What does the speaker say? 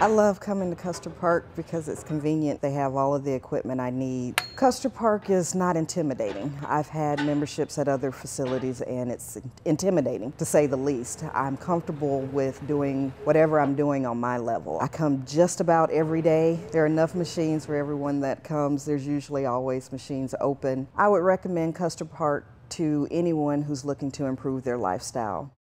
I love coming to Custer Park because it's convenient. They have all of the equipment I need. Custer Park is not intimidating. I've had memberships at other facilities and it's intimidating to say the least. I'm comfortable with doing whatever I'm doing on my level. I come just about every day. There are enough machines for everyone that comes. There's usually always machines open. I would recommend Custer Park to anyone who's looking to improve their lifestyle.